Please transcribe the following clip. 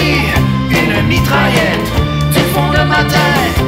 une mitraillette du fond de ma tête.